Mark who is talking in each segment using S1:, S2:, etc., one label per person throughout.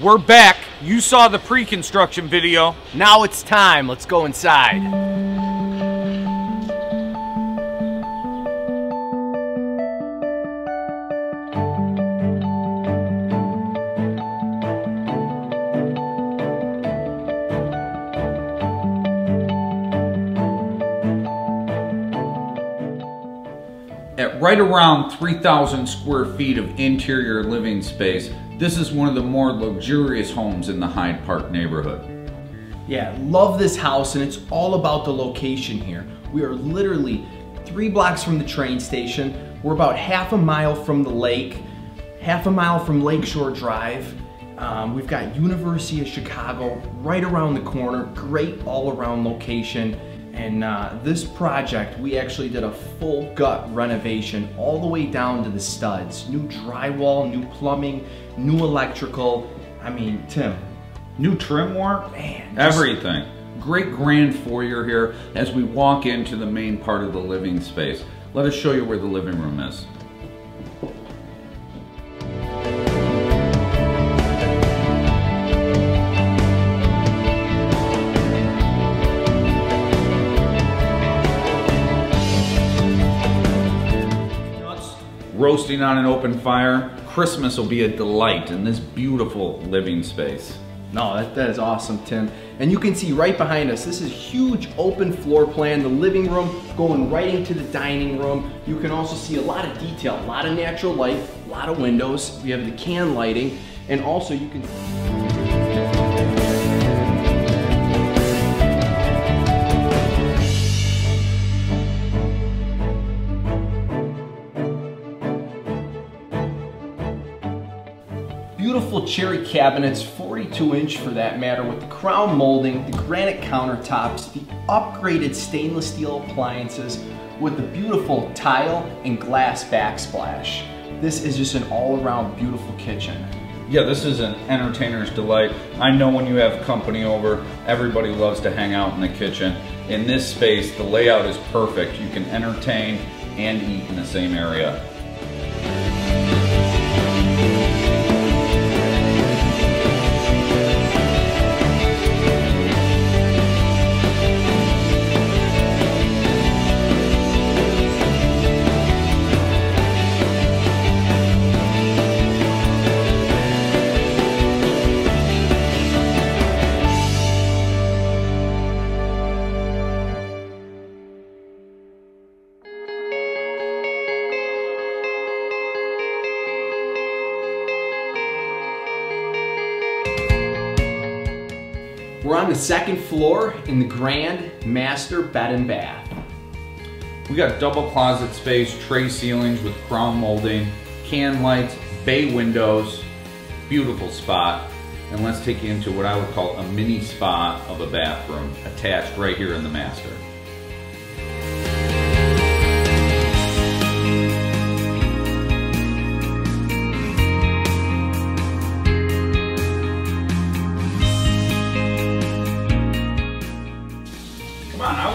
S1: We're back. You saw the pre-construction video.
S2: Now it's time. Let's go inside.
S3: Right around 3,000 square feet of interior living space, this is one of the more luxurious homes in the Hyde Park neighborhood.
S4: Yeah, love this house and it's all about the location here. We are literally three blocks from the train station. We're about half a mile from the lake, half a mile from Lakeshore Drive. Um, we've got University of Chicago right around the corner, great all around location. And uh, this project, we actually did a full gut renovation all the way down to the studs. New drywall, new plumbing, new electrical. I mean, Tim,
S3: New trim work,
S4: Man,
S3: everything. Great grand foyer here as we walk into the main part of the living space. Let us show you where the living room is. Roasting on an open fire. Christmas will be a delight in this beautiful living space.
S4: No, that, that is awesome, Tim. And you can see right behind us, this is huge open floor plan, the living room going right into the dining room. You can also see a lot of detail, a lot of natural light, a lot of windows. We have the can lighting, and also you can Beautiful cherry cabinets, 42 inch for that matter, with the crown molding, the granite countertops, the upgraded stainless steel appliances, with the beautiful tile and glass backsplash. This is just an all-around beautiful kitchen.
S3: Yeah, this is an entertainer's delight. I know when you have company over, everybody loves to hang out in the kitchen. In this space, the layout is perfect. You can entertain and eat in the same area.
S4: On the second floor in the grand master bed and bath.
S3: We got double closet space, tray ceilings with crown molding, can lights, bay windows, beautiful spot. And let's take you into what I would call a mini spa of a bathroom attached right here in the master.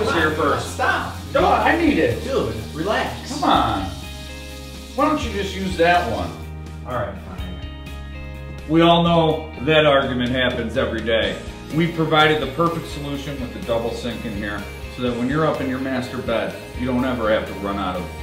S3: Come on, was here first.
S4: Stop.
S3: No, I need it.
S4: Dude, relax.
S3: Come on. Why don't you just use that one?
S4: All right, fine.
S3: We all know that argument happens every day. We've provided the perfect solution with the double sink in here so that when you're up in your master bed, you don't ever have to run out of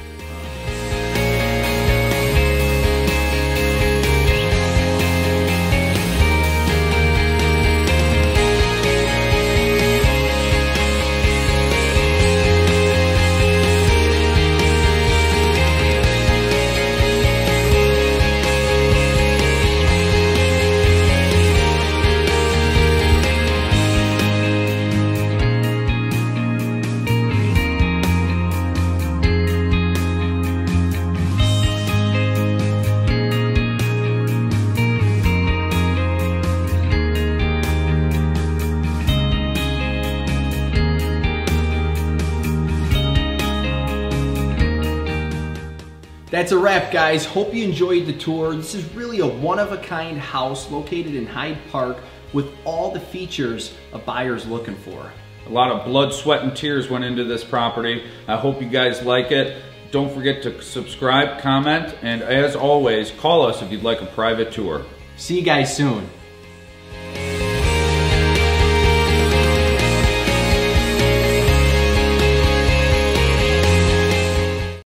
S4: That's a wrap, guys. Hope you enjoyed the tour. This is really a one-of-a-kind house located in Hyde Park with all the features a buyer's looking for.
S3: A lot of blood, sweat, and tears went into this property. I hope you guys like it. Don't forget to subscribe, comment, and as always, call us if you'd like a private tour.
S4: See you guys soon.